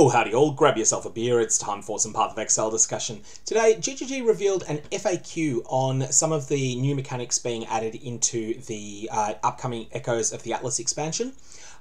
Oh, howdy all, grab yourself a beer, it's time for some Path of Exile discussion. Today, GGG revealed an FAQ on some of the new mechanics being added into the uh, upcoming Echoes of the Atlas expansion.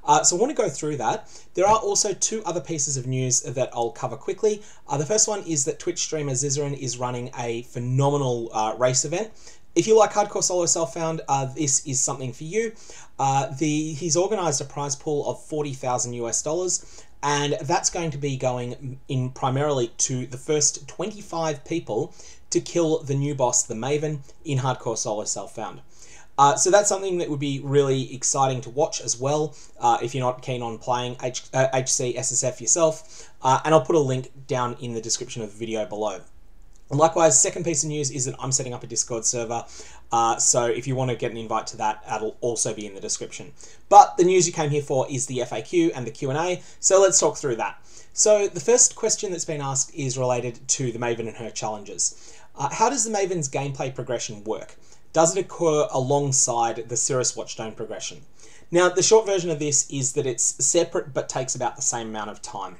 Uh, so I want to go through that. There are also two other pieces of news that I'll cover quickly. Uh, the first one is that Twitch streamer Zizaran is running a phenomenal uh, race event. If you like hardcore solo self found, uh, this is something for you. Uh, the he's organised a prize pool of forty thousand US dollars, and that's going to be going in primarily to the first twenty five people to kill the new boss, the Maven, in hardcore solo self found. Uh, so that's something that would be really exciting to watch as well uh, if you're not keen on playing H- uh, HC SSF yourself. Uh, and I'll put a link down in the description of the video below. Likewise, second piece of news is that I'm setting up a Discord server. Uh, so if you want to get an invite to that, that'll also be in the description. But the news you came here for is the FAQ and the Q&A. So let's talk through that. So the first question that's been asked is related to the Maven and her challenges. Uh, how does the Maven's gameplay progression work? Does it occur alongside the Sirus Watchstone progression? Now, the short version of this is that it's separate but takes about the same amount of time.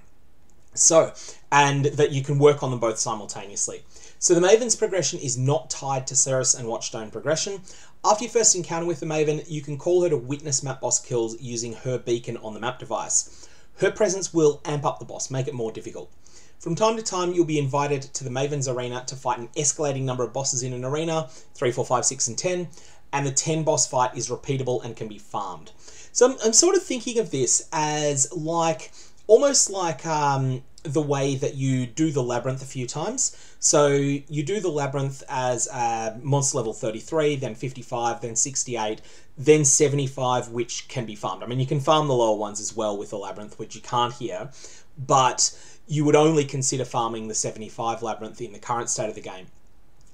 So, and that you can work on them both simultaneously. So the Maven's progression is not tied to Sirus and Watchstone progression. After your first encounter with the Maven, you can call her to witness map boss kills using her beacon on the map device. Her presence will amp up the boss, make it more difficult. From time to time, you'll be invited to the Maven's arena to fight an escalating number of bosses in an arena 3, 4, 5, 6, and 10, and the 10 boss fight is repeatable and can be farmed. So I'm, I'm sort of thinking of this as like almost like um, the way that you do the labyrinth a few times. So you do the labyrinth as uh, monster level 33, then 55, then 68, then 75, which can be farmed. I mean, you can farm the lower ones as well with the labyrinth, which you can't here, but you would only consider farming the 75 labyrinth in the current state of the game.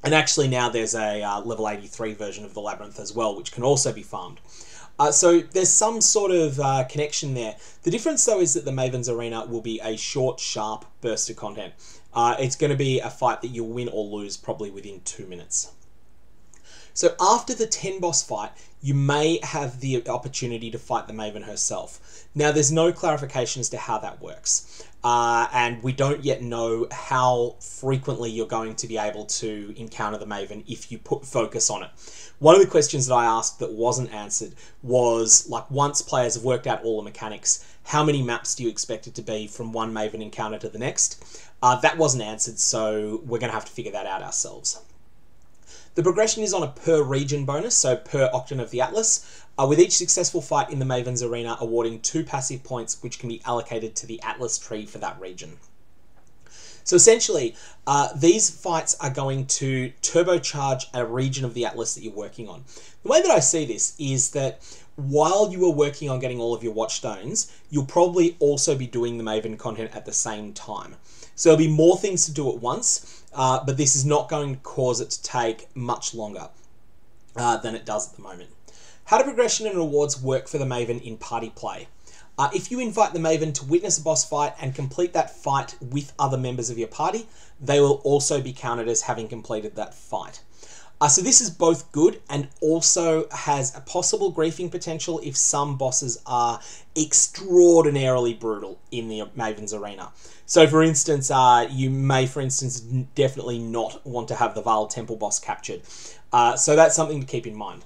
And actually, now there's a uh, level 83 version of the labyrinth as well, which can also be farmed. Uh, so there's some sort of uh, connection there. The difference, though, is that the Maven's Arena will be a short, sharp burst of content. Uh, it's going to be a fight that you'll win or lose probably within two minutes. So after the 10 boss fight, you may have the opportunity to fight the Maven herself. Now, there's no clarification as to how that works. Uh, and we don't yet know how frequently you're going to be able to encounter the Maven if you put focus on it. One of the questions that I asked that wasn't answered was like, once players have worked out all the mechanics, how many maps do you expect it to be from one Maven encounter to the next? Uh, that wasn't answered, so we're going to have to figure that out ourselves. The progression is on a per region bonus, so per Octant of the Atlas, uh, with each successful fight in the Maven's Arena awarding two passive points which can be allocated to the Atlas tree for that region. So essentially, uh, these fights are going to turbocharge a region of the Atlas that you're working on. The way that I see this is that while you are working on getting all of your Watchstones, you'll probably also be doing the Maven content at the same time. So there'll be more things to do at once, uh, but this is not going to cause it to take much longer uh, than it does at the moment. How do progression and rewards work for the Maven in party play? Uh, if you invite the Maven to witness a boss fight and complete that fight with other members of your party, they will also be counted as having completed that fight. Uh, so this is both good and also has a possible griefing potential if some bosses are extraordinarily brutal in the Maven's arena. So for instance, uh, you may, for instance, definitely not want to have the Vaal Temple boss captured. Uh, so that's something to keep in mind.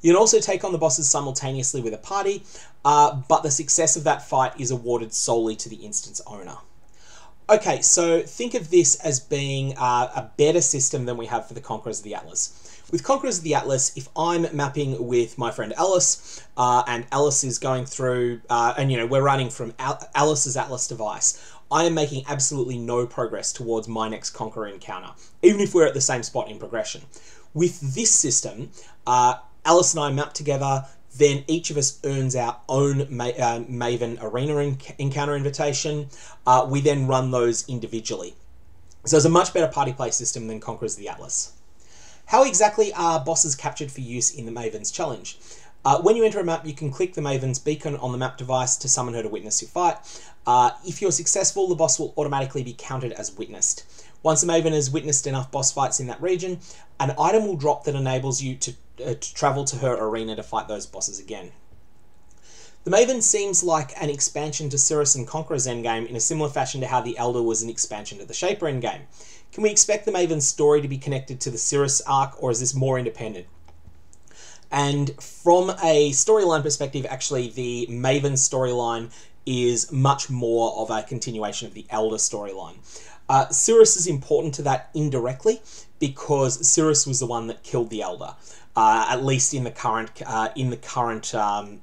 You can also take on the bosses simultaneously with a party, uh, but the success of that fight is awarded solely to the instance owner. Okay, so think of this as being uh, a better system than we have for the Conquerors of the Atlas. With Conquerors of the Atlas, if I'm mapping with my friend Alice, uh, and Alice is going through, uh, and you know, we're running from Al Alice's Atlas device, I am making absolutely no progress towards my next Conqueror encounter, even if we're at the same spot in progression. With this system, uh, Alice and I map together, then each of us earns our own Ma uh, Maven Arena encounter invitation. Uh, we then run those individually. So it's a much better party play system than Conquerors of the Atlas. How exactly are bosses captured for use in the Maven's challenge? Uh, when you enter a map, you can click the Maven's beacon on the map device to summon her to witness your fight. Uh, if you're successful, the boss will automatically be counted as witnessed. Once the Maven has witnessed enough boss fights in that region, an item will drop that enables you to, uh, to travel to her arena to fight those bosses again. The Maven seems like an expansion to Sirus and Conqueror's endgame in a similar fashion to how the Elder was an expansion to the Shaper endgame. Can we expect the Maven's story to be connected to the Sirus arc, or is this more independent? And from a storyline perspective, actually, the Maven storyline is much more of a continuation of the Elder storyline. Uh, Sirus is important to that indirectly because Sirus was the one that killed the Elder, uh, at least in the current uh, in the current um,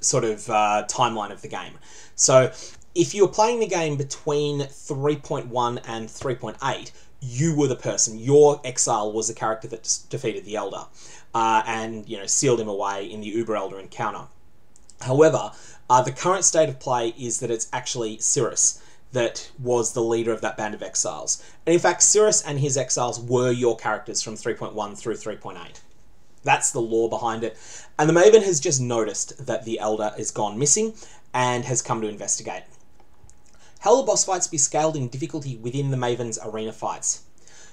sort of uh, timeline of the game. So if you're playing the game between 3.1 and 3.8, you were the person. Your exile was the character that defeated the Elder, uh, and you know sealed him away in the Uber Elder encounter. However, uh, the current state of play is that it's actually Sirus that was the leader of that band of exiles. And in fact, Sirus and his exiles were your characters from 3.1 through 3.8. That's the lore behind it. And the Maven has just noticed that the Elder is gone missing and has come to investigate. How will boss fights be scaled in difficulty within the Maven's arena fights?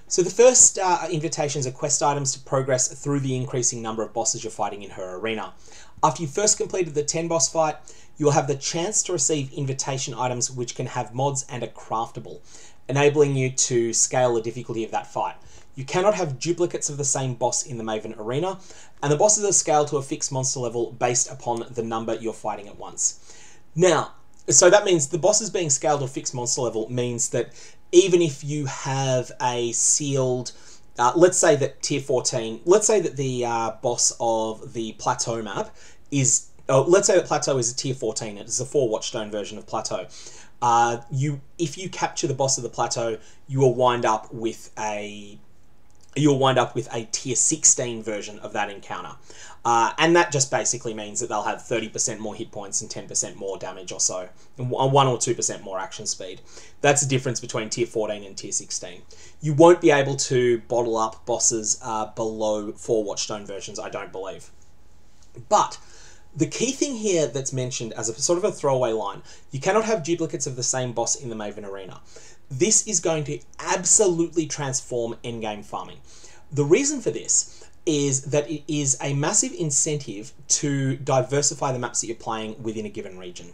So the first uh, invitations are quest items to progress through the increasing number of bosses you're fighting in her arena. After you first completed the 10 boss fight, you will have the chance to receive invitation items which can have mods and are craftable, enabling you to scale the difficulty of that fight. You cannot have duplicates of the same boss in the Maven arena, and the bosses are scaled to a fixed monster level based upon the number you're fighting at once. Now, so that means the bosses being scaled to a fixed monster level means that even if you have a sealed uh, let's say that tier 14, let's say that the uh, boss of the plateau map is, oh, let's say that plateau is a tier 14, it's a 4 watchstone version of plateau. Uh, you, if you capture the boss of the plateau, you will wind up with a you'll wind up with a tier 16 version of that encounter. Uh, and that just basically means that they'll have 30% more hit points and 10% more damage or so, and 1 or 2% more action speed. That's the difference between tier 14 and tier 16. You won't be able to bottle up bosses uh, below 4 Watchstone versions, I don't believe. But the key thing here that's mentioned as a sort of a throwaway line, you cannot have duplicates of the same boss in the Maven Arena. This is going to absolutely transform endgame farming. The reason for this is that it is a massive incentive to diversify the maps that you're playing within a given region.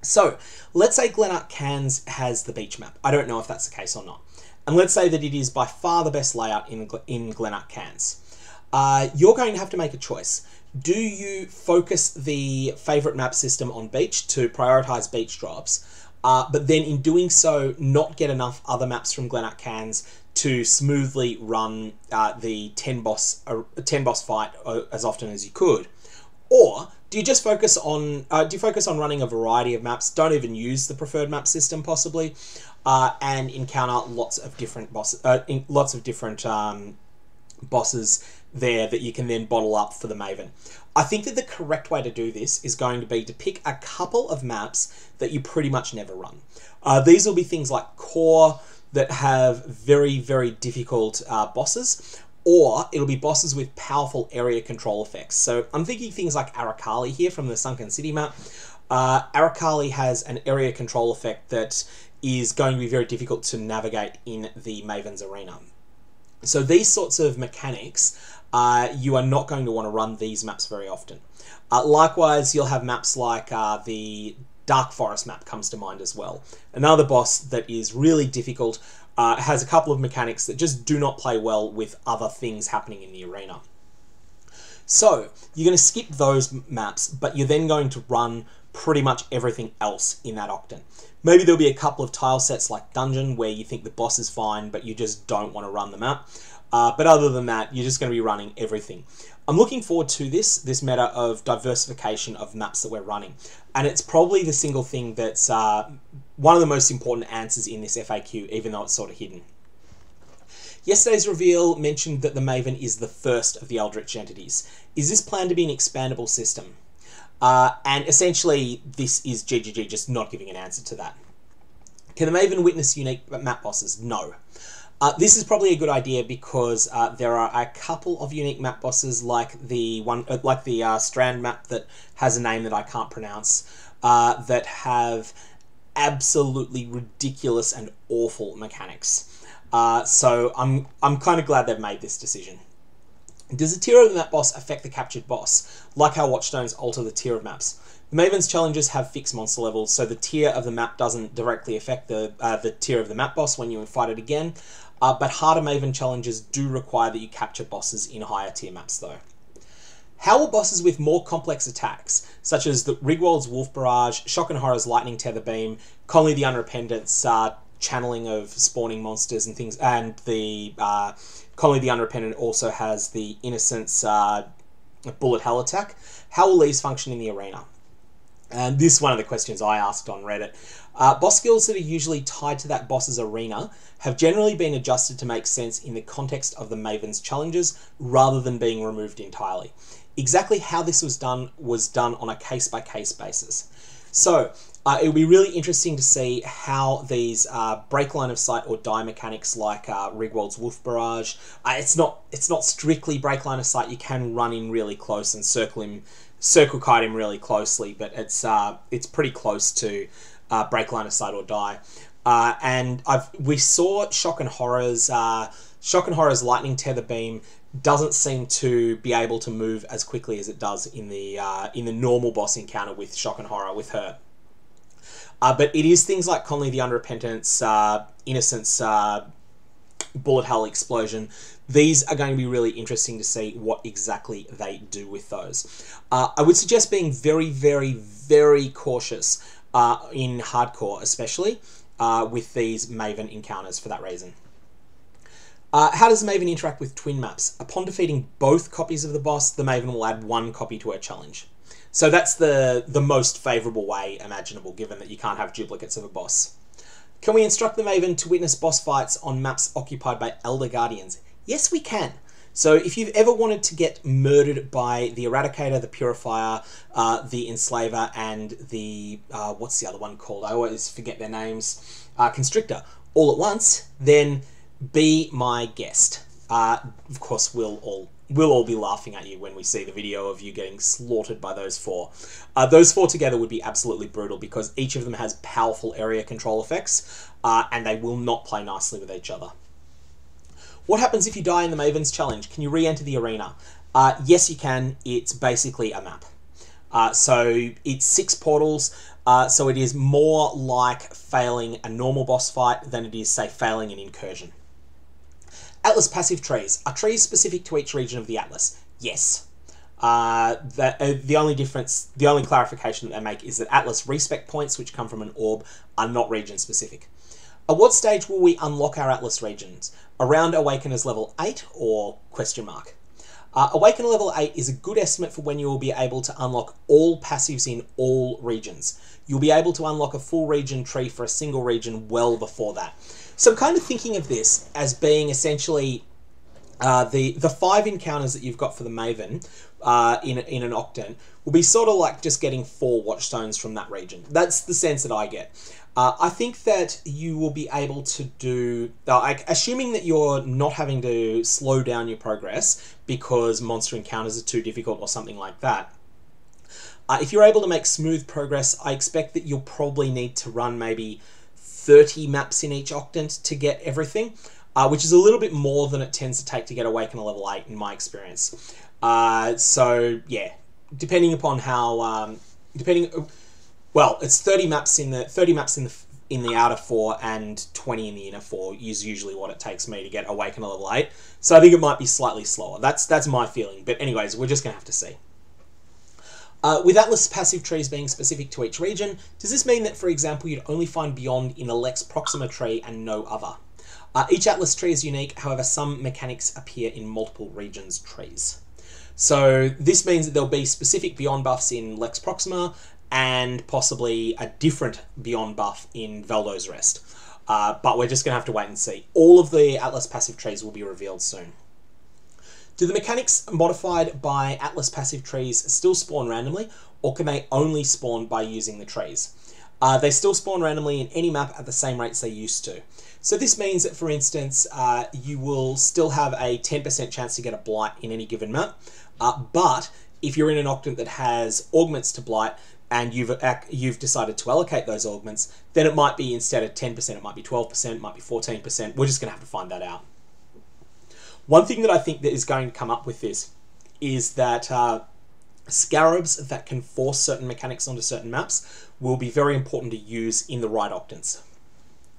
So, let's say Glennach Cairns has the beach map. I don't know if that's the case or not. And let's say that it is by far the best layout in, in Glennach Cairns. Uh, you're going to have to make a choice. Do you focus the favorite map system on beach to prioritize beach drops? uh, but then in doing so, not get enough other maps from Glennach Cairns to smoothly run uh, the 10 boss, uh, 10 boss fight uh, as often as you could? Or do you just focus on uh, do you focus on running a variety of maps? Don't even use the preferred map system possibly, uh, and encounter lots of different bosses, uh, lots of different um, bosses there that you can then bottle up for the Maven. I think that the correct way to do this is going to be to pick a couple of maps that you pretty much never run. Uh, these will be things like core that have very, very difficult uh, bosses, or it'll be bosses with powerful area control effects. So I'm thinking things like Arakaali here from the Sunken City map. Uh, Arakaali has an area control effect that is going to be very difficult to navigate in the Maven's arena. So these sorts of mechanics, uh, you are not going to want to run these maps very often. Uh, likewise, you'll have maps like uh, the Dark Forest map comes to mind as well. Another boss that is really difficult, uh, has a couple of mechanics that just do not play well with other things happening in the arena. So, you're going to skip those maps, but you're then going to run pretty much everything else in that Octant. Maybe there'll be a couple of tile sets like Dungeon where you think the boss is fine, but you just don't want to run the map. Uh, but other than that, you're just going to be running everything. I'm looking forward to this, this meta of diversification of maps that we're running. And it's probably the single thing that's uh, one of the most important answers in this FAQ, even though it's sort of hidden. Yesterday's reveal mentioned that the Maven is the first of the Eldritch entities. Is this planned to be an expandable system? Uh, and essentially, this is GGG just not giving an answer to that. Can the Maven witness unique map bosses? No. Uh, this is probably a good idea because uh, there are a couple of unique map bosses, like the one, uh, like the uh, Strand map that has a name that I can't pronounce, uh, that have absolutely ridiculous and awful mechanics. So I'm I'm kind of glad they've made this decision. Does the tier of the map boss affect the captured boss, like how Watchstones alter the tier of maps? The Maven's challenges have fixed monster levels, so the tier of the map doesn't directly affect the uh, the tier of the map boss when you fight it again. Uh, but harder Maven challenges do require that you capture bosses in higher tier maps, though. How will bosses with more complex attacks, such as the Rigwald's Wolf Barrage, Shock and Horror's Lightning Tether Beam, Conley the Unrepentant's uh, channeling of spawning monsters and things, and the uh, Conley the Unrepentant also has the Innocence uh, bullet hell attack. How will these function in the arena? And this is one of the questions I asked on Reddit. Uh, boss skills that are usually tied to that boss's arena have generally been adjusted to make sense in the context of the Maven's challenges rather than being removed entirely. Exactly how this was done was done on a case by case basis. So, uh, it'll be really interesting to see how these uh, break line of sight or die mechanics like uh, Rigwald's Wolf Barrage. Uh, it's not it's not strictly break line of sight. You can run in really close and circle him, circle kite him really closely, but it's uh, it's pretty close to uh, break line of sight or die. and I've we saw Shock and Horrors Shock and Horror's Lightning Tether Beam doesn't seem to be able to move as quickly as it does in the in the normal boss encounter with Shock and Horror with her. Uh, but it is things like Conley the Unrepentant's, uh, Innocence, uh, Bullet Hell Explosion. These are going to be really interesting to see what exactly they do with those. Uh, I would suggest being very, very, very cautious uh, in hardcore, especially uh, with these Maven encounters for that reason. Uh, how does Maven interact with twin maps? Upon defeating both copies of the boss, the Maven will add one copy to her challenge. So that's the, the most favourable way imaginable, given that you can't have duplicates of a boss. Can we instruct the Maven to witness boss fights on maps occupied by Elder Guardians? Yes, we can. So if you've ever wanted to get murdered by the Eradicator, the Purifier, uh, the Enslaver, and the... Uh, what's the other one called? I always forget their names. Uh, Constrictor. All at once, then be my guest. Uh, of course, we'll all we'll all be laughing at you when we see the video of you getting slaughtered by those four. Uh, those four together would be absolutely brutal because each of them has powerful area control effects uh, and they will not play nicely with each other. What happens if you die in the Maven's Challenge? Can you re-enter the arena? Uh, yes, you can. It's basically a map. Uh, so it's six portals, uh, so it is more like failing a normal boss fight than it is, say, failing an incursion. Atlas passive trees. Are trees specific to each region of the Atlas? Yes. Uh, the, uh, the only difference, the only clarification that they make is that Atlas respec points, which come from an orb, are not region specific. At what stage will we unlock our Atlas regions? Around Awakeners level 8 or question mark? Uh, Awakener level 8 is a good estimate for when you will be able to unlock all passives in all regions. You'll be able to unlock a full region tree for a single region well before that. So I'm kind of thinking of this as being essentially uh, the the five encounters that you've got for the Maven uh, in in an Octant will be sort of like just getting four Watchstones from that region. That's the sense that I get. Uh, I think that you will be able to do, like, assuming that you're not having to slow down your progress because monster encounters are too difficult or something like that. Uh, if you're able to make smooth progress, I expect that you'll probably need to run maybe 30 maps in each octant to get everything, uh, which is a little bit more than it tends to take to get Awaken a level 8 in my experience. Uh, so, yeah, depending upon how, um, depending, well, it's 30 maps in the, 30 maps in the, in the outer four and 20 in the inner four is usually what it takes me to get Awaken a level 8. So I think it might be slightly slower. That's, that's my feeling. But anyways, we're just going to have to see. Uh, with Atlas passive trees being specific to each region, does this mean that, for example, you'd only find Beyond in a Lex Proxima tree and no other? Uh, each Atlas tree is unique, however, some mechanics appear in multiple regions' trees. So this means that there'll be specific Beyond buffs in Lex Proxima and possibly a different Beyond buff in Valdo's Rest. Uh, but we're just going to have to wait and see. All of the Atlas passive trees will be revealed soon. Do the mechanics modified by Atlas passive trees still spawn randomly, or can they only spawn by using the trees? Uh, they still spawn randomly in any map at the same rates they used to. So this means that, for instance, uh, you will still have a 10% chance to get a Blight in any given map, uh, but if you're in an Octant that has augments to Blight, and you've you've decided to allocate those augments, then it might be instead of 10%, it might be 12%, it might be 14%. We're just going to have to find that out. One thing that I think that is going to come up with this is that uh, scarabs that can force certain mechanics onto certain maps will be very important to use in the right octants.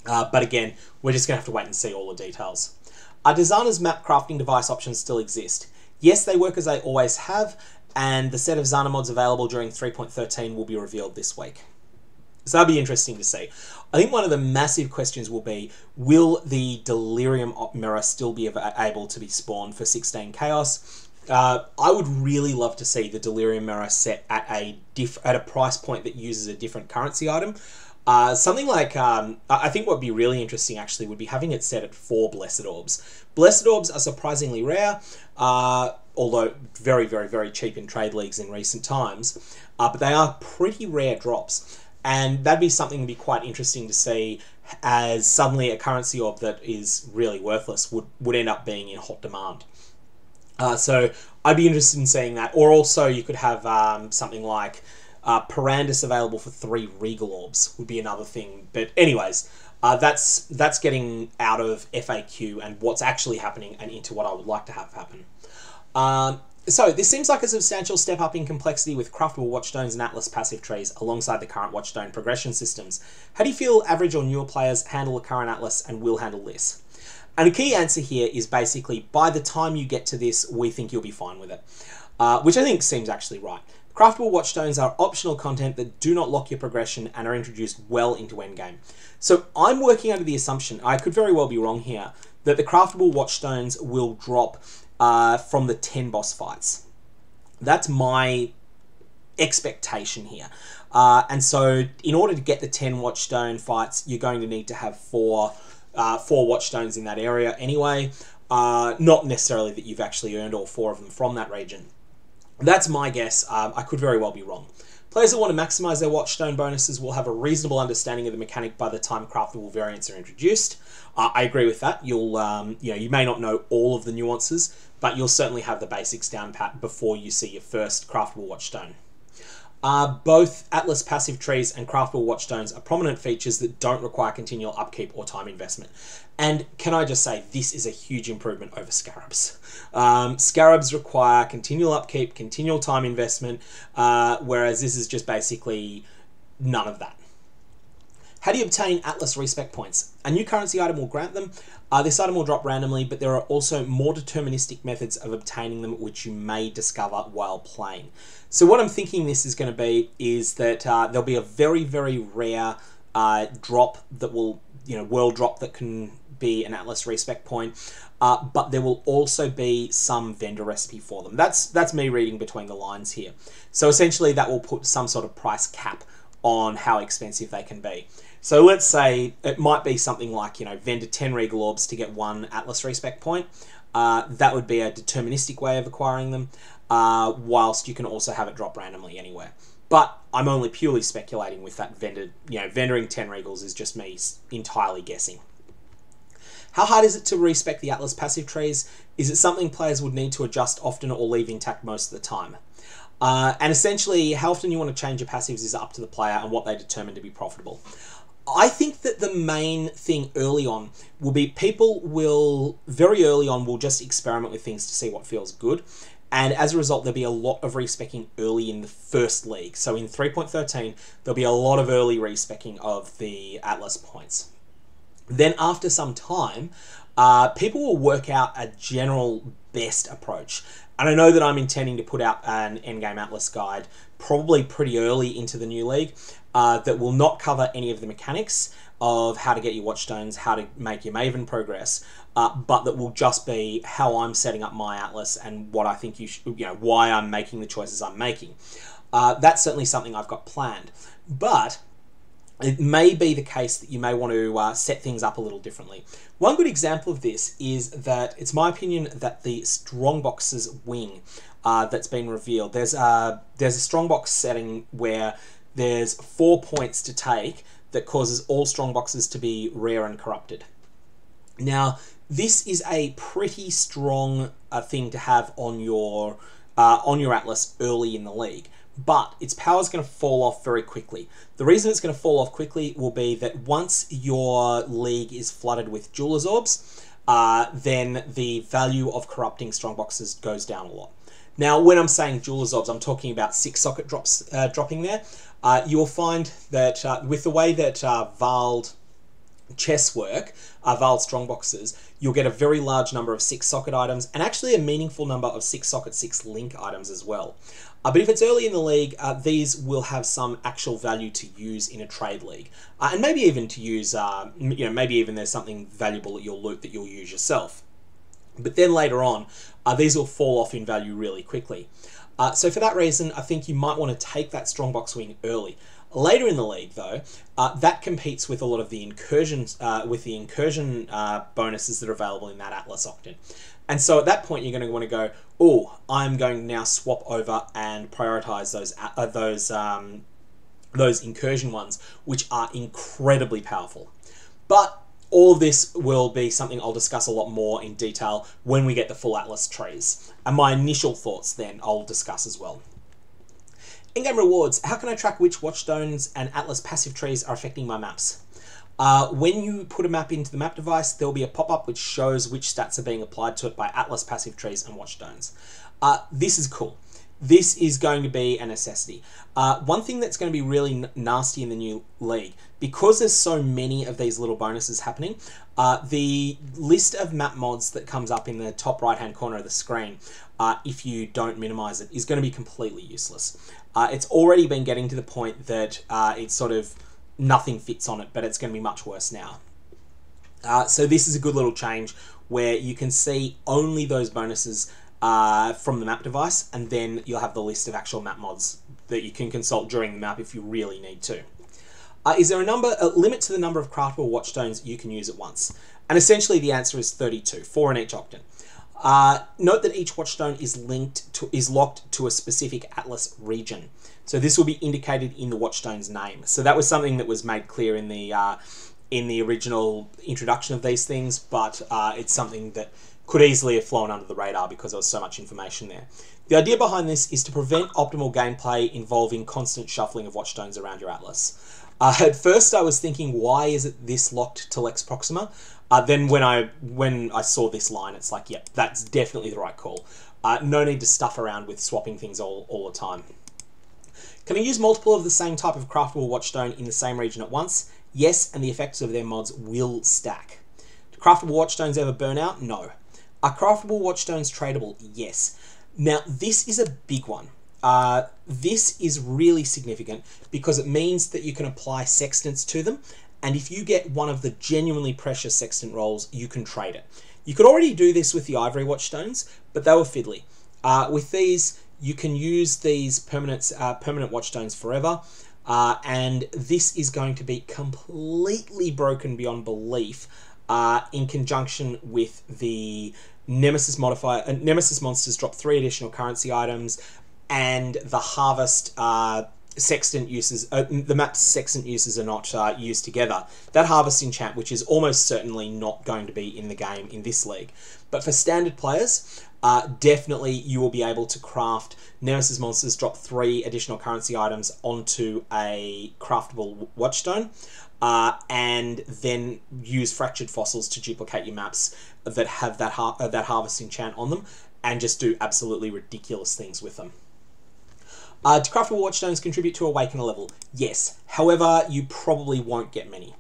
Uh, but again, we're just going to have to wait and see all the details. Are Designers map crafting device options still exist? Yes, they work as they always have, and the set of Zana mods available during 3.13 will be revealed this week. So that'll be interesting to see. I think one of the massive questions will be, will the Delirium Mirror still be able to be spawned for 16 Chaos? Uh, I would really love to see the Delirium Mirror set at a diff- at a price point that uses a different currency item. Uh, something like um, I think what would be really interesting actually would be having it set at four Blessed Orbs. Blessed Orbs are surprisingly rare, uh, although very very very cheap in trade leagues in recent times. Uh, but they are pretty rare drops, and that'd be something to be quite interesting to see. As suddenly a currency orb that is really worthless would, would end up being in hot demand. Uh, so I'd be interested in seeing that. Or also you could have um, something like uh, Perandus available for three Regal Orbs would be another thing. But anyways, uh, that's that's getting out of FAQ and what's actually happening and into what I would like to have happen. Um, so this seems like a substantial step up in complexity with craftable watchstones and atlas passive trees alongside the current watchstone progression systems. How do you feel average or newer players handle the current atlas and will handle this? And a key answer here is basically by the time you get to this, we think you'll be fine with it, uh, which I think seems actually right. Craftable watchstones are optional content that do not lock your progression and are introduced well into endgame. So I'm working under the assumption, I could very well be wrong here, that the craftable watchstones will drop uh, from the 10 boss fights. That's my expectation here. Uh, and so in order to get the 10 watchstone fights, you're going to need to have four uh, four watchstones in that area anyway. Uh, not necessarily that you've actually earned all four of them from that region. That's my guess. Um, I could very well be wrong. Players that want to maximize their watchstone bonuses will have a reasonable understanding of the mechanic by the time craftable variants are introduced. Uh, I agree with that. You'll, um, you know, you may not know all of the nuances, but you'll certainly have the basics down pat before you see your first craftable watchstone. Uh, both Atlas passive trees and craftable watchstones are prominent features that don't require continual upkeep or time investment. And can I just say, this is a huge improvement over Scarabs. Um, Scarabs require continual upkeep, continual time investment, uh, whereas this is just basically none of that. How do you obtain Atlas respec points? A new currency item will grant them. Uh, this item will drop randomly, but there are also more deterministic methods of obtaining them which you may discover while playing. So what I'm thinking this is going to be is that uh, there'll be a very, very rare uh, drop that will, you know, world drop that can be an Atlas respec point, uh, but there will also be some vendor recipe for them. That's that's me reading between the lines here. So essentially, that will put some sort of price cap on how expensive they can be. So let's say it might be something like, you know, vendor 10 Regal Orbs to get one Atlas respec point. Uh, that would be a deterministic way of acquiring them, uh, whilst you can also have it drop randomly anywhere. But I'm only purely speculating with that vendor, you know, vendoring 10 Regals is just me entirely guessing. How hard is it to respec the Atlas passive trees? Is it something players would need to adjust often or leave intact most of the time? Uh, and essentially, how often you want to change your passives is up to the player and what they determine to be profitable. I think that the main thing early on will be people will very early on will just experiment with things to see what feels good. And as a result, there'll be a lot of respecking early in the first league. So in 3.13, there'll be a lot of early respecking of the Atlas points. Then after some time, uh, people will work out a general best approach. And I know that I'm intending to put out an Endgame Atlas guide probably pretty early into the new league uh, that will not cover any of the mechanics of how to get your watchstones, how to make your Maven progress, uh, but that will just be how I'm setting up my Atlas and what I think you should, you know, why I'm making the choices I'm making. Uh, that's certainly something I've got planned. But it may be the case that you may want to uh, set things up a little differently. One good example of this is that it's my opinion that the Strongbox's wing uh, that's been revealed, there's a, there's a Strongbox setting where there's four points to take that causes all Strongboxes to be rare and corrupted. Now, this is a pretty strong uh, thing to have on your uh, on your Atlas early in the league but its power is going to fall off very quickly. The reason it's going to fall off quickly will be that once your league is flooded with Jeweler's Orbs, uh, then the value of corrupting strongboxes goes down a lot. Now, when I'm saying Jewelers orbs, I'm talking about six socket drops uh, dropping there. Uh, you'll find that uh, with the way that uh, Vald chess work, uh, Vald strongboxes, you'll get a very large number of six socket items and actually a meaningful number of six socket, six link items as well. Uh, but if it's early in the league, uh, these will have some actual value to use in a trade league, uh, and maybe even to use, uh, you know, maybe even there's something valuable at your loot that you'll use yourself. But then later on, uh, these will fall off in value really quickly. Uh, so for that reason, I think you might want to take that strongbox wing early. Later in the league, though, uh, that competes with a lot of the incursions, uh, with the incursion uh, bonuses that are available in that Atlas Octant. And so at that point, you're going to want to go, oh, I'm going now swap over and prioritize those uh, those um, those incursion ones, which are incredibly powerful. But all this will be something I'll discuss a lot more in detail when we get the full Atlas trees. And my initial thoughts then I'll discuss as well. In-game rewards. How can I track which Watchstones and Atlas passive trees are affecting my maps? Uh, when you put a map into the map device, there'll be a pop-up which shows which stats are being applied to it by Atlas passive trees and Watchstones. Uh, this is cool. This is going to be a necessity. Uh, one thing that's going to be really nasty in the new league, because there's so many of these little bonuses happening, uh, the list of map mods that comes up in the top right hand corner of the screen, uh, if you don't minimize it, is going to be completely useless. Uh, it's already been getting to the point that uh, it's sort of nothing fits on it, but it's going to be much worse now. Uh, so this is a good little change where you can see only those bonuses uh, from the map device, and then you'll have the list of actual map mods that you can consult during the map if you really need to. Uh, is there a number a limit to the number of craftable watchstones you can use at once? And essentially the answer is 32, four in each octant. Uh, note that each watchstone is linked to is locked to a specific atlas region. So this will be indicated in the watchstone's name. So that was something that was made clear in the uh, in the original introduction of these things, but uh, it's something that could easily have flown under the radar because there was so much information there. The idea behind this is to prevent optimal gameplay involving constant shuffling of watchstones around your atlas. Uh, at first, I was thinking, why is it this locked to Lex Proxima? Uh, then when I when I saw this line, it's like, yep, that's definitely the right call. Uh, no need to stuff around with swapping things all, all the time. Can I use multiple of the same type of craftable watchstone in the same region at once? Yes, and the effects of their mods will stack. Do craftable watchstones ever burn out? No. Are craftable watchstones tradable? Yes. Now, this is a big one. Uh, this is really significant because it means that you can apply sextants to them and if you get one of the genuinely precious sextant rolls, you can trade it. You could already do this with the ivory watchstones, but they were fiddly. Uh, with these, you can use these permanent uh, permanent watchstones forever, uh, and this is going to be completely broken beyond belief uh, in conjunction with the Nemesis modifier. Uh, Nemesis monsters drop three additional currency items, and the harvest uh, sextant uses, uh, the map's sextant uses are not uh, used together. That harvest enchant, which is almost certainly not going to be in the game in this league. But for standard players, uh, definitely you will be able to craft Nemesis monsters, drop three additional currency items onto a craftable watchstone. Uh, and then use fractured fossils to duplicate your maps that have that har- uh, that harvest enchant on them, and just do absolutely ridiculous things with them. Uh, do craftable watchstones contribute to awaken a level? Yes. However, you probably won't get many.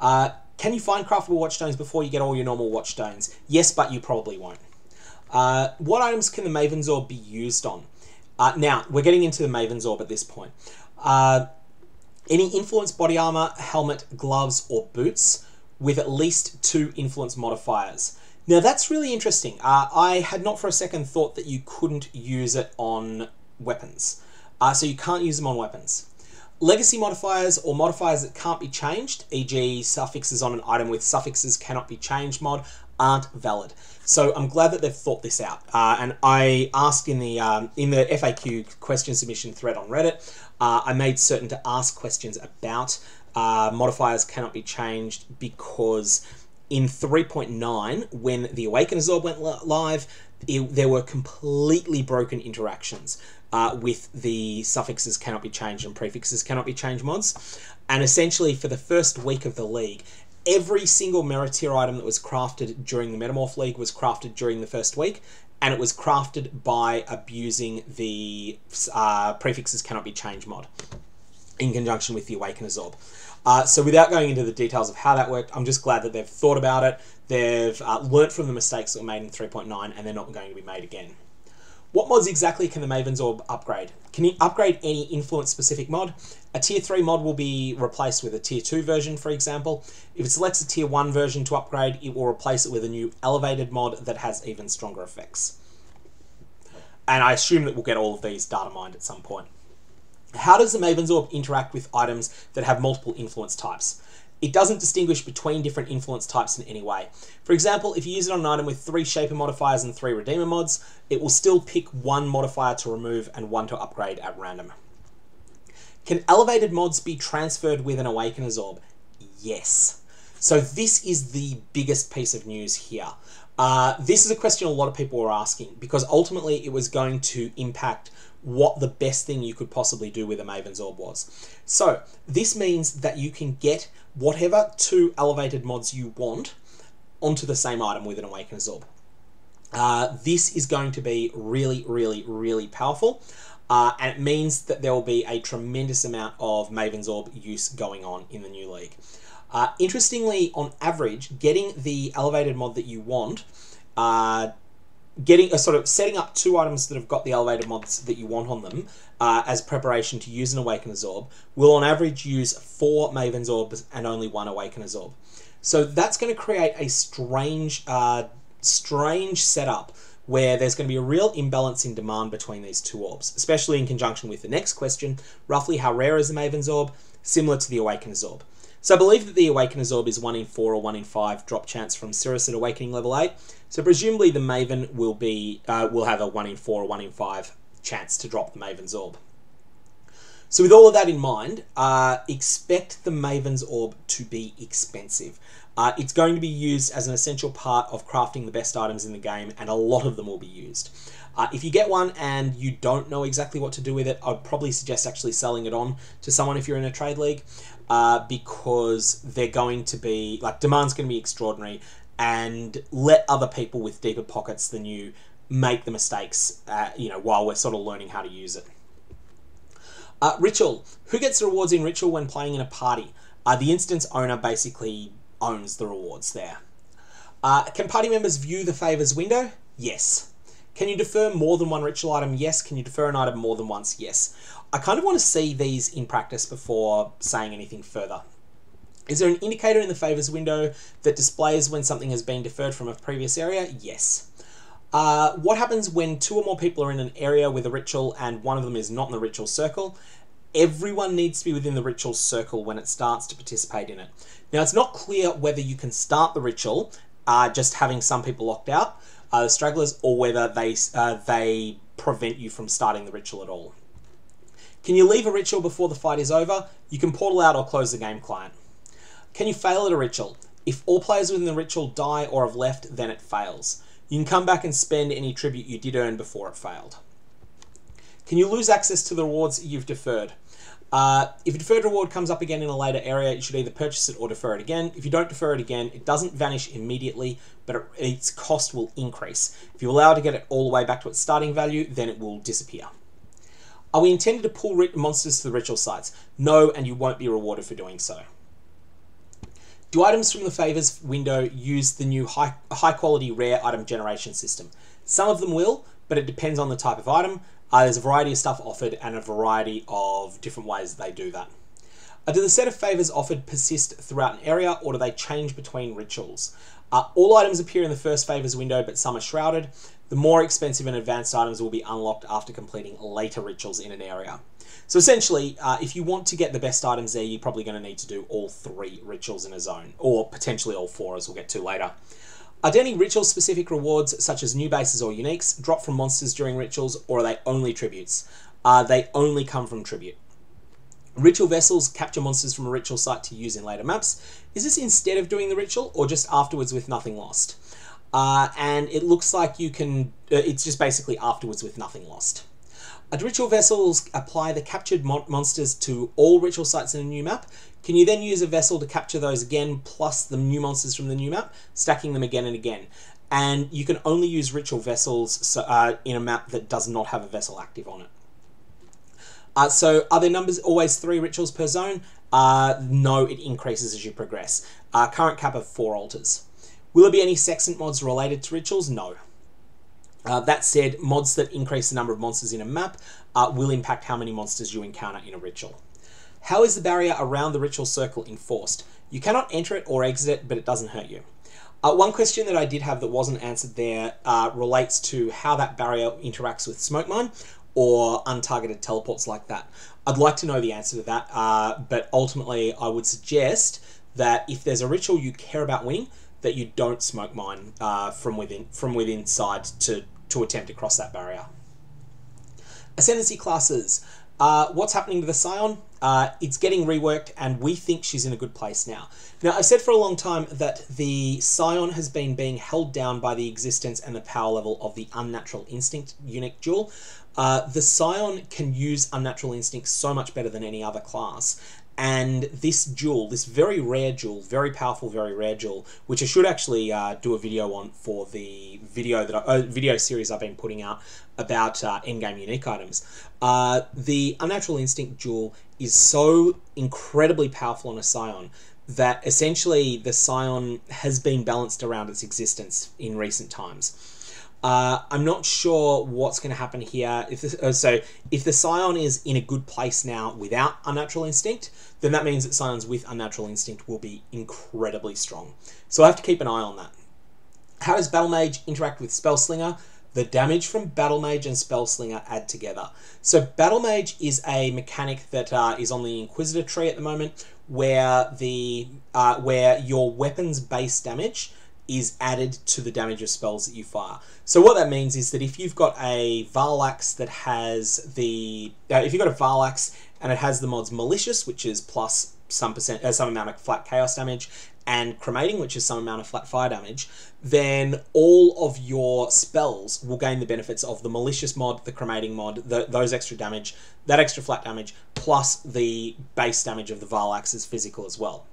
Uh, can you find craftable watchstones before you get all your normal watchstones? Yes, but you probably won't. Uh, what items can the Maven's Orb be used on? Uh, now, we're getting into the Maven's Orb at this point. Uh, any influence body armor, helmet, gloves, or boots with at least two influence modifiers. Now, that's really interesting. Uh, I had not for a second thought that you couldn't use it on weapons. Uh, so you can't use them on weapons. Legacy modifiers or modifiers that can't be changed, e.g. suffixes on an item with suffixes cannot be changed mod, aren't valid. So I'm glad that they've thought this out. Uh, and I asked in the um, in the FAQ question submission thread on Reddit, uh, I made certain to ask questions about uh, modifiers cannot be changed because in 3.9, when the Awakeners Orb went live, it, there were completely broken interactions uh, with the suffixes cannot be changed and prefixes cannot be changed mods. And essentially, for the first week of the league, every single Mirror-tier item that was crafted during the Metamorph League was crafted during the first week, and it was crafted by abusing the uh, prefixes cannot be changed mod in conjunction with the Awakener's Orb. Uh, so without going into the details of how that worked, I'm just glad that they've thought about it, they've uh, learnt from the mistakes that were made in 3.9, and they're not going to be made again. What mods exactly can the Maven's Orb upgrade? Can you upgrade any influence specific mod? A tier 3 mod will be replaced with a tier 2 version, for example. If it selects a tier 1 version to upgrade, it will replace it with a new elevated mod that has even stronger effects. And I assume that we'll get all of these data mined at some point. How does the Maven's Orb interact with items that have multiple influence types? It doesn't distinguish between different influence types in any way. For example, if you use it on an item with three Shaper modifiers and three Redeemer mods, it will still pick one modifier to remove and one to upgrade at random. Can elevated mods be transferred with an Awakener's Orb? Yes. So this is the biggest piece of news here. Uh, this is a question a lot of people were asking because ultimately it was going to impact what the best thing you could possibly do with a Maven's Orb was. So this means that you can get whatever two elevated mods you want onto the same item with an Awakener's Orb. Uh, this is going to be really, really, really powerful. Uh, and it means that there will be a tremendous amount of Maven's Orb use going on in the new league. Uh, interestingly, on average, getting the elevated mod that you want, uh, getting a sort of setting up two items that have got the elevated mods that you want on them uh, as preparation to use an Awakener's Orb will on average use four Maven's Orbs and only one Awakener's Orb. So that's going to create a strange, uh, strange setup where there's going to be a real imbalance in demand between these two orbs, especially in conjunction with the next question, roughly how rare is the Maven's Orb, similar to the Awakener's Orb. So I believe that the Awakener's Orb is 1 in 4 or 1 in 5 drop chance from Sirus at Awakening level 8. So presumably the Maven will be uh, will have a 1 in 4 or 1 in 5 chance to drop the Maven's Orb. So with all of that in mind, uh, expect the Maven's Orb to be expensive. Uh, it's going to be used as an essential part of crafting the best items in the game, and a lot of them will be used. Uh, if you get one and you don't know exactly what to do with it, I'd probably suggest actually selling it on to someone if you're in a trade league, uh, because they're going to be like demand's going to be extraordinary, and let other people with deeper pockets than you make the mistakes. Uh, you know, while we're sort of learning how to use it. Uh, ritual. Who gets rewards in Ritual when playing in a party? Uh, the instance owner basically owns the rewards there. Uh, can party members view the favours window? Yes. Can you defer more than one ritual item? Yes. Can you defer an item more than once? Yes. I kind of want to see these in practice before saying anything further. Is there an indicator in the favours window that displays when something has been deferred from a previous area? Yes. Uh, what happens when two or more people are in an area with a ritual and one of them is not in the ritual circle? Everyone needs to be within the ritual circle when it starts to participate in it. Now, it's not clear whether you can start the ritual uh, just having some people locked out, uh, the stragglers, or whether they uh, they prevent you from starting the ritual at all. Can you leave a ritual before the fight is over? You can portal out or close the game client. Can you fail at a ritual? If all players within the ritual die or have left, then it fails. You can come back and spend any tribute you did earn before it failed. Can you lose access to the rewards you've deferred? Uh, if a deferred reward comes up again in a later area, you should either purchase it or defer it again. If you don't defer it again, it doesn't vanish immediately, but it, its cost will increase. If you allow it to get it all the way back to its starting value, then it will disappear. Are we intended to pull monsters to the ritual sites? No, and you won't be rewarded for doing so. Do items from the favors window use the new high, high quality rare item generation system? Some of them will, but it depends on the type of item. Uh, there's a variety of stuff offered and a variety of different ways they do that. Uh, do the set of favors offered persist throughout an area or do they change between rituals? Uh, all items appear in the first favors window, but some are shrouded. The more expensive and advanced items will be unlocked after completing later rituals in an area. So essentially, uh, if you want to get the best items there, you're probably going to need to do all three rituals in a zone, or potentially all four, as we'll get to later. Are there any ritual-specific rewards, such as new bases or uniques, drop from monsters during rituals, or are they only tributes? Uh, they only come from tribute. Ritual vessels capture monsters from a ritual site to use in later maps. Is this instead of doing the ritual, or just afterwards with nothing lost? Uh, and it looks like you can, uh, it's just basically afterwards with nothing lost. Uh, ritual vessels apply the captured mon monsters to all ritual sites in a new map? Can you then use a vessel to capture those again, plus the new monsters from the new map, stacking them again and again? And you can only use ritual vessels so, uh, in a map that does not have a vessel active on it. Uh, so are there numbers always three rituals per zone? Uh, no, it increases as you progress. Uh, current cap of four altars. Will there be any sextant mods related to rituals? No. Uh, that said, mods that increase the number of monsters in a map uh, will impact how many monsters you encounter in a ritual. How is the barrier around the ritual circle enforced? You cannot enter it or exit it, but it doesn't hurt you. Uh, one question that I did have that wasn't answered there uh, relates to how that barrier interacts with smoke mine or untargeted teleports like that. I'd like to know the answer to that, uh, but ultimately I would suggest that if there's a ritual you care about winning, that you don't smoke mine uh, from within from within side to to attempt to cross that barrier. Ascendancy classes. Uh, what's happening to the Scion? Uh, it's getting reworked, and we think she's in a good place now. Now, I've said for a long time that the Scion has been being held down by the existence and the power level of the Unnatural Instinct unique jewel. Uh, the Scion can use Unnatural Instinct so much better than any other class, and this jewel, this very rare jewel, very powerful, very rare jewel, which I should actually uh, do a video on for the video that I, uh, video series I've been putting out about uh, endgame unique items. Uh, the Unnatural Instinct jewel is so incredibly powerful on a Scion that essentially the Scion has been balanced around its existence in recent times. Uh, I'm not sure what's going to happen here. If this, uh, so, if the Scion is in a good place now without Unnatural Instinct, then that means that Scions with Unnatural Instinct will be incredibly strong. So I have to keep an eye on that. How does Battle Mage interact with Spellslinger? The damage from Battle Mage and Spellslinger add together. So Battle Mage is a mechanic that uh, is on the Inquisitor tree at the moment, where the uh, where your weapon's base damage is added to the damage of spells that you fire. So what that means is that if you've got a Varlax that has the... Uh, if you've got a Varlax and it has the mods Malicious, which is plus some percent, uh, some amount of flat chaos damage, and Cremating, which is some amount of flat fire damage, then all of your spells will gain the benefits of the Malicious mod, the Cremating mod, the, those extra damage, that extra flat damage, plus the base damage of the Varlax's physical as well.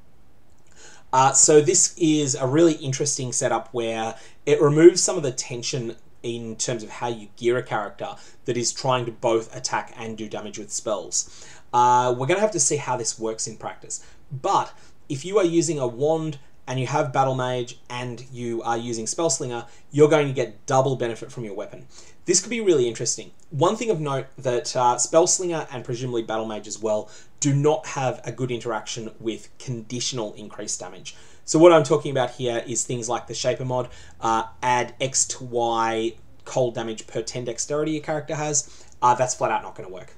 Uh, so this is a really interesting setup where it removes some of the tension in terms of how you gear a character that is trying to both attack and do damage with spells. Uh, we're going to have to see how this works in practice. But if you are using a wand and you have Battle Mage and you are using Spellslinger, you're going to get double benefit from your weapon. This could be really interesting. One thing of note that uh, Spellslinger and presumably Battle Mage as well do not have a good interaction with conditional increased damage. So what I'm talking about here is things like the Shaper mod, uh, add X to Y cold damage per 10 dexterity your character has. Uh, that's flat out not going to work.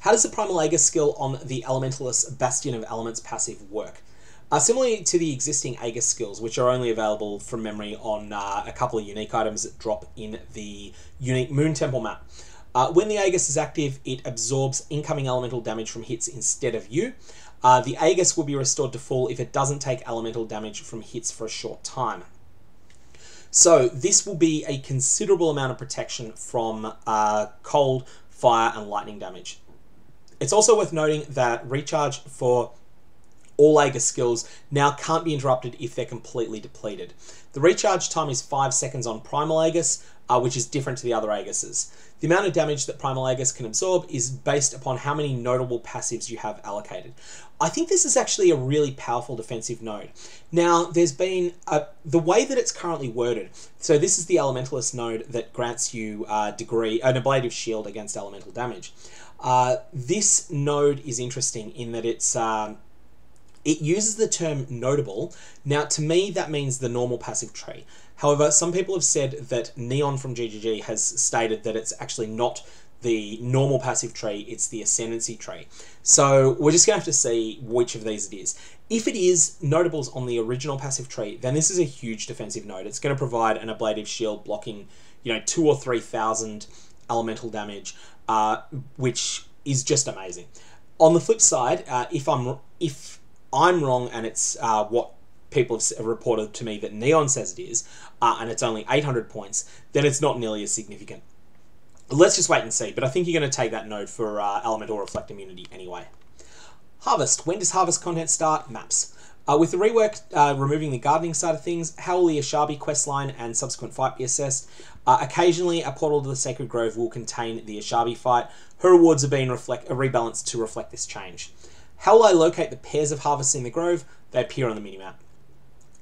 How does the Primal Aegis skill on the Elementalist Bastion of Elements passive work? Uh, similarly to the existing Aegis skills, which are only available from memory on uh, a couple of unique items that drop in the unique Moon Temple map. Uh, when the Aegis is active, it absorbs incoming elemental damage from hits instead of you. Uh, the Aegis will be restored to full if it doesn't take elemental damage from hits for a short time. So this will be a considerable amount of protection from uh, cold, fire, and lightning damage. It's also worth noting that recharge for all Aegis skills now can't be interrupted if they're completely depleted. The recharge time is 5 seconds on Primal Aegis, uh, which is different to the other Aegises. The amount of damage that Primal Aegis can absorb is based upon how many notable passives you have allocated. I think this is actually a really powerful defensive node. Now, there's been a, the way that it's currently worded. So this is the Elementalist node that grants you a degree, an ablative shield against elemental damage. Uh, this node is interesting in that it's um, it uses the term notable. Now, to me, that means the normal passive tree. However, some people have said that Neon from GGG has stated that it's actually not the normal passive tree, it's the ascendancy tree. So we're just going to have to see which of these it is. If it is notables on the original passive tree, then this is a huge defensive node. It's going to provide an ablative shield blocking, you know, two or three thousand elemental damage, uh, which is just amazing. On the flip side, uh, if I'm if I'm wrong and it's uh, what people have reported to me that Neon says it is, uh, and it's only 800 points, then it's not nearly as significant. Let's just wait and see, but I think you're going to take that node for uh, Elemental Reflect Immunity anyway. Harvest. When does harvest content start? Maps. Uh, with the rework uh, removing the gardening side of things, how will the Oshabi questline and subsequent fight be assessed? Uh, occasionally, a portal to the Sacred Grove will contain the Oshabi fight. Her rewards are being reflect- rebalanced to reflect this change. How will I locate the pairs of harvests in the grove? They appear on the minimap.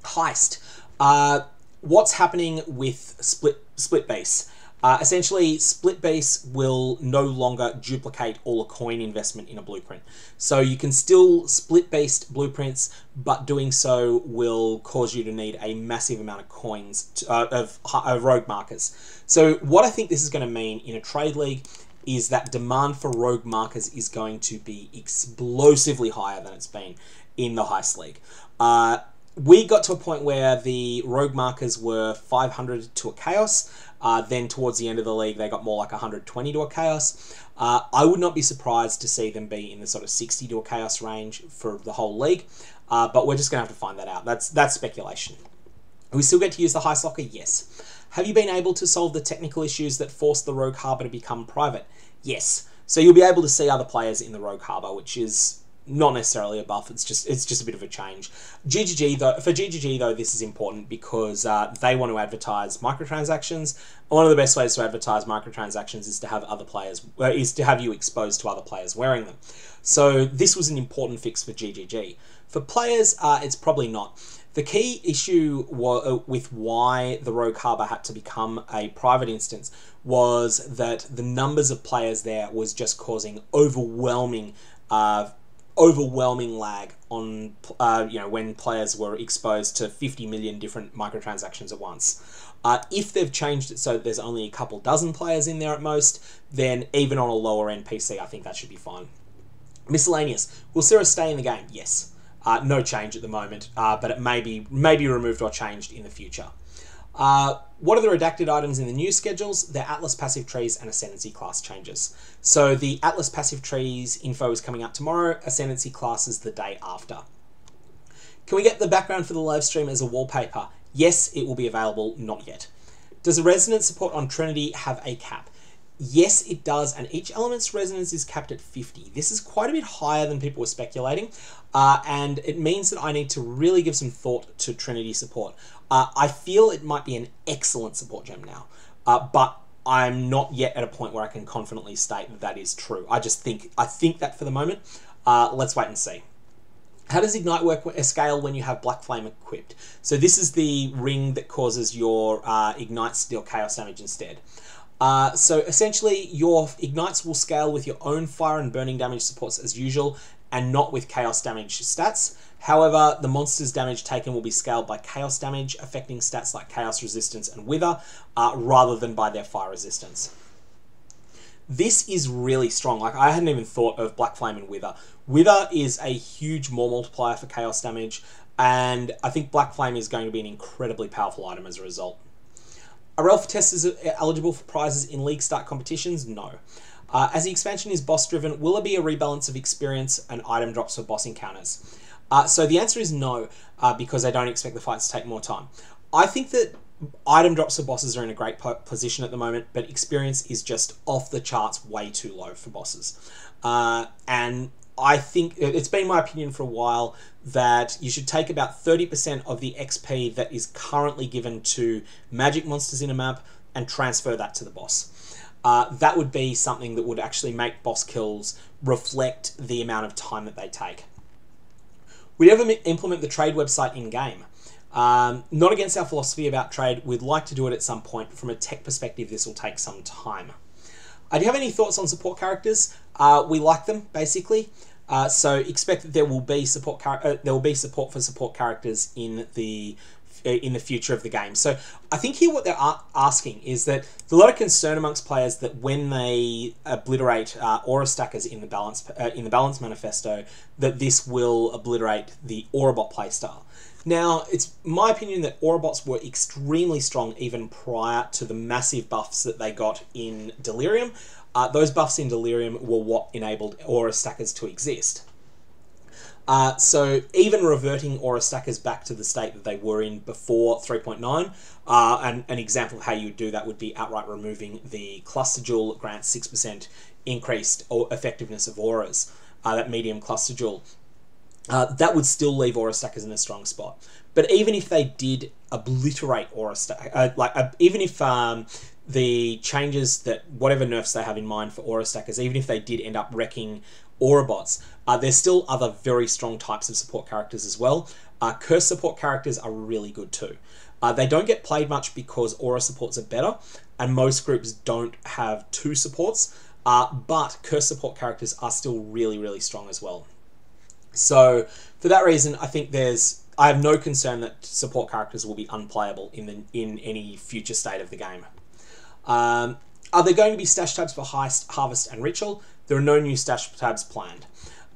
Heist. Uh, what's happening with split split base? Uh, essentially, split base will no longer duplicate all a coin investment in a blueprint. So you can still split based blueprints, but doing so will cause you to need a massive amount of coins to, uh, of, of rogue markers. So what I think this is going to mean in a trade league is that demand for rogue markers is going to be explosively higher than it's been in the heist league. Uh, we got to a point where the rogue markers were 500 to a chaos. Uh, then towards the end of the league, they got more like 120 to a chaos. Uh, I would not be surprised to see them be in the sort of 60 to a chaos range for the whole league. Uh, but we're just going to have to find that out. That's that's speculation. We still get to use the heist locker? Yes. Have you been able to solve the technical issues that forced the Rogue Harbour to become private? Yes. So you'll be able to see other players in the Rogue Harbour, which is not necessarily a buff. It's just it's just a bit of a change. GGG though for GGG though this is important because uh, they want to advertise microtransactions. One of the best ways to advertise microtransactions is to have other players uh, is to have you exposed to other players wearing them. So this was an important fix for GGG. For players, uh, it's probably not. The key issue uh, with why the Rogue Harbour had to become a private instance was that the numbers of players there was just causing overwhelming uh, overwhelming lag on uh, you know when players were exposed to 50 million different microtransactions at once. Uh, if they've changed it so there's only a couple dozen players in there at most, then even on a lower end PC, I think that should be fine. Miscellaneous. Will Sirus stay in the game? Yes. Uh, no change at the moment, uh, but it may be, may be removed or changed in the future. Uh, what are the redacted items in the new schedules? The Atlas passive trees and Ascendancy class changes. So the Atlas passive trees info is coming out tomorrow, Ascendancy class is the day after. Can we get the background for the live stream as a wallpaper? Yes, it will be available, not yet. Does the resonance support on Trinity have a cap? Yes, it does, and each element's resonance is capped at 50. This is quite a bit higher than people were speculating, uh, and it means that I need to really give some thought to Trinity support. Uh, I feel it might be an excellent support gem now, uh, but I'm not yet at a point where I can confidently state that that is true. I just think I think that for the moment. Uh, let's wait and see. How does Ignite work a scale when you have Black Flame equipped? So this is the ring that causes your uh, Ignite to deal Chaos damage instead. Uh, so essentially, your ignites will scale with your own fire and burning damage supports as usual, and not with chaos damage stats. However, the monster's damage taken will be scaled by chaos damage, affecting stats like chaos resistance and wither, uh, rather than by their fire resistance. This is really strong. Like I hadn't even thought of Black Flame and Wither. Wither is a huge more multiplier for chaos damage, and I think Black Flame is going to be an incredibly powerful item as a result. Are Alpha testers eligible for prizes in league start competitions? No. Uh, as the expansion is boss driven, will there be a rebalance of experience and item drops for boss encounters? Uh, so the answer is no, uh, because I don't expect the fights to take more time. I think that item drops for bosses are in a great position at the moment, but experience is just off the charts way too low for bosses. Uh, and I think it's been my opinion for a while that you should take about 30% of the XP that is currently given to magic monsters in a map and transfer that to the boss. Uh, that would be something that would actually make boss kills reflect the amount of time that they take. We'd ever implement the trade website in game. Um, not against our philosophy about trade, we'd like to do it at some point. From a tech perspective, this will take some time. Uh, do you have any thoughts on support characters? Uh, we like them basically. Uh, so expect that there will be support uh, there will be support for support characters in the in the future of the game. So I think here what they're asking is that there's a lot of concern amongst players that when they obliterate uh, aura stackers in the balance uh, in the balance manifesto, that this will obliterate the Aurabot playstyle. Now, it's my opinion that Aurabots were extremely strong even prior to the massive buffs that they got in Delirium. Uh, those buffs in Delirium were what enabled Aura Stackers to exist. Uh, so even reverting Aura Stackers back to the state that they were in before 3.9, uh, and an example of how you would do that would be outright removing the Cluster Jewel grants 6% increased effectiveness of auras. uh, that medium cluster jewel. Uh, that would still leave aura stackers in a strong spot. But even if they did obliterate aura stack, uh, like uh, even if um, the changes that whatever nerfs they have in mind for aura stackers, even if they did end up wrecking aura bots, uh, there's still other very strong types of support characters as well. Uh, curse support characters are really good too. Uh, they don't get played much because aura supports are better, and most groups don't have two supports. Uh, but curse support characters are still really, really strong as well. So for that reason, I think there's I have no concern that support characters will be unplayable in the in any future state of the game. Um, are there going to be stash tabs for Heist, Harvest, and Ritual? There are no new stash tabs planned.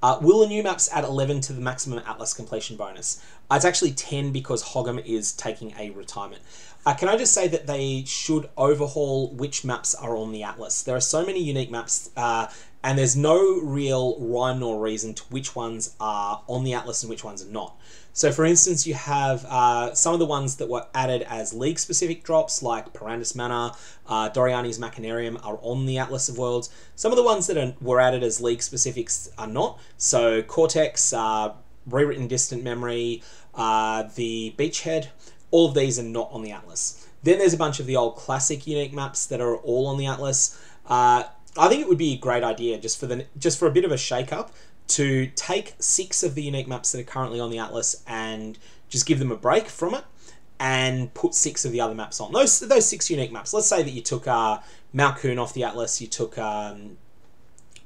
Uh, will the new maps add 11 to the maximum Atlas completion bonus? Uh, it's actually 10 because Hoggem is taking a retirement. Uh, can I just say that they should overhaul which maps are on the Atlas? There are so many unique maps, uh, and there's no real rhyme nor reason to which ones are on the Atlas and which ones are not. So, for instance, you have uh, some of the ones that were added as league specific drops, like Perandus Manor, uh, Doriani's Machinarium, are on the Atlas of Worlds. Some of the ones that are, were added as league specifics are not. So, Cortex, uh, Rewritten Distant Memory, uh, the Beachhead, all of these are not on the Atlas. Then there's a bunch of the old classic unique maps that are all on the Atlas. Uh, I think it would be a great idea just for the just for a bit of a shake up to take six of the unique maps that are currently on the Atlas and just give them a break from it and put six of the other maps on. Those those six unique maps. Let's say that you took uh, Mao Kun off the Atlas. You took um,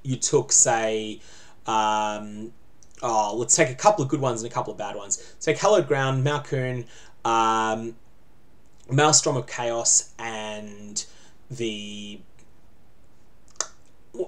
you took say um, oh let's take a couple of good ones and a couple of bad ones. Take Hallowed Ground, Mao Kun, um, Maelstrom of Chaos, and the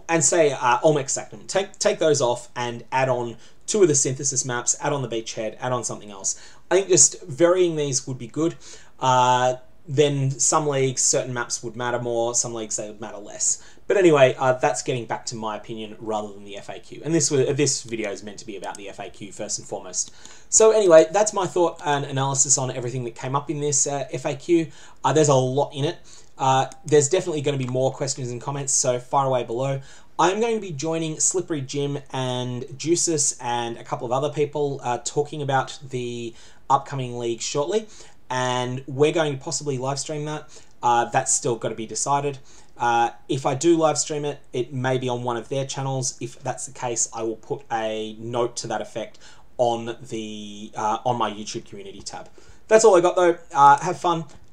and say uh, Olmec's Sanctum. Take take those off and add on two of the synthesis maps. Add on the beachhead. Add on something else. I think just varying these would be good. Uh, then some leagues, certain maps would matter more. Some leagues they would matter less. But anyway, uh, that's getting back to my opinion rather than the FAQ. And this was, this video is meant to be about the FAQ first and foremost. So anyway, that's my thought and analysis on everything that came up in this uh, FAQ. Uh, there's a lot in it. Uh, there's definitely going to be more questions and comments, so fire away below. I'm going to be joining Slippery Jim and Juices and a couple of other people uh, talking about the upcoming league shortly, and we're going to possibly live stream that. Uh, that's still got to be decided. Uh, if I do live stream it, it may be on one of their channels. If that's the case, I will put a note to that effect on the uh, on my YouTube community tab. That's all I got though. Uh, have fun,